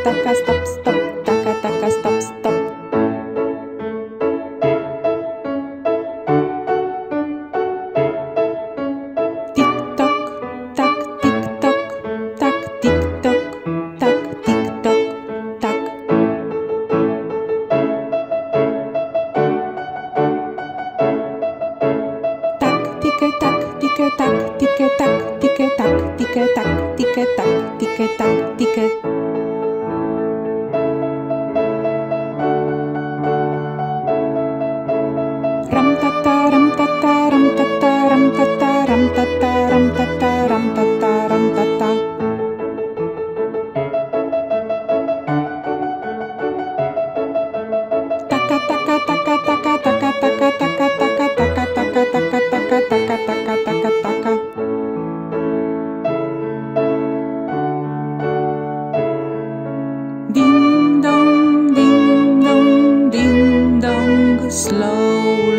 taka stop-stop, taka-taka stop-stop. Tik-tok, tak tik-tok, tak tik-tok, tak tik-tok, tak. Tak tiga tak tiga tak tiga tak tiga tak. taca, taca, taca. Ding dong, ding dong, ding dong, slow.